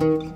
Mm-hmm.